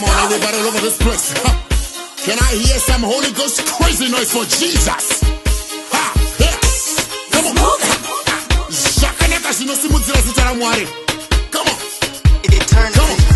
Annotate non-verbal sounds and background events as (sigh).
Come on, everybody all over this place. Ha. (laughs) Can I hear some Holy Ghost crazy noise for Jesus? Ha. Yeah. Come on. Come on! Come on. Come